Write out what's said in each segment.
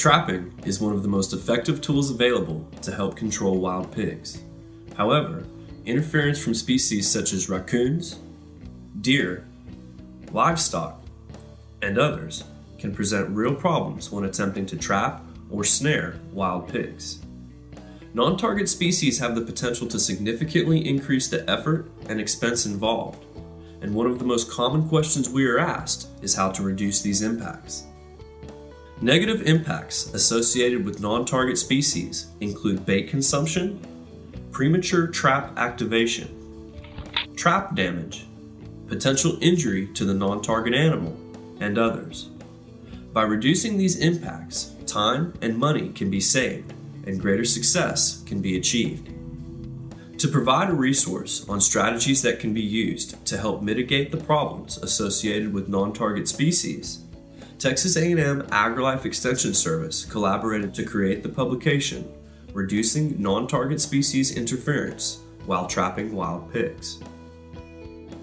Trapping is one of the most effective tools available to help control wild pigs. However, interference from species such as raccoons, deer, livestock, and others can present real problems when attempting to trap or snare wild pigs. Non target species have the potential to significantly increase the effort and expense involved, and one of the most common questions we are asked is how to reduce these impacts. Negative impacts associated with non target species include bait consumption, premature trap activation, trap damage, potential injury to the non target animal, and others. By reducing these impacts, time and money can be saved and greater success can be achieved. To provide a resource on strategies that can be used to help mitigate the problems associated with non-target species, Texas A&M AgriLife Extension Service collaborated to create the publication Reducing Non-Target Species Interference While Trapping Wild Pigs.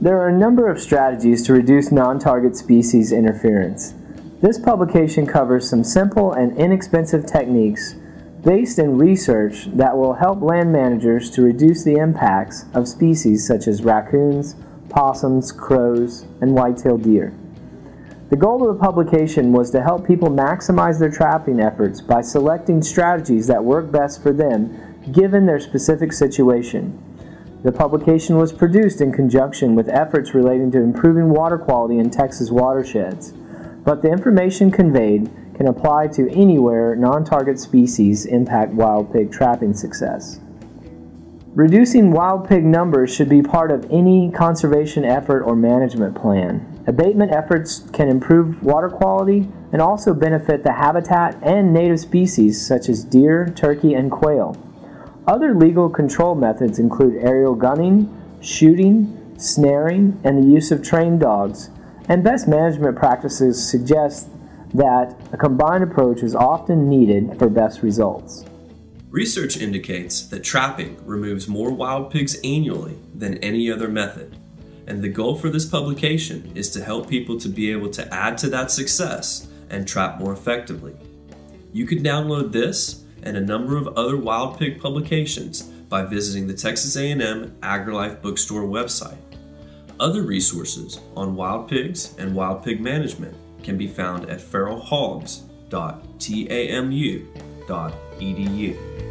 There are a number of strategies to reduce non-target species interference. This publication covers some simple and inexpensive techniques based in research that will help land managers to reduce the impacts of species such as raccoons, possums, crows, and white-tailed deer. The goal of the publication was to help people maximize their trapping efforts by selecting strategies that work best for them given their specific situation. The publication was produced in conjunction with efforts relating to improving water quality in Texas watersheds, but the information conveyed can apply to anywhere non-target species impact wild pig trapping success. Reducing wild pig numbers should be part of any conservation effort or management plan. Abatement efforts can improve water quality and also benefit the habitat and native species such as deer, turkey, and quail. Other legal control methods include aerial gunning, shooting, snaring, and the use of trained dogs, and best management practices suggest that a combined approach is often needed for best results. Research indicates that trapping removes more wild pigs annually than any other method and the goal for this publication is to help people to be able to add to that success and trap more effectively. You can download this and a number of other wild pig publications by visiting the Texas A&M AgriLife Bookstore website. Other resources on wild pigs and wild pig management can be found at feralhogs.tamu.edu.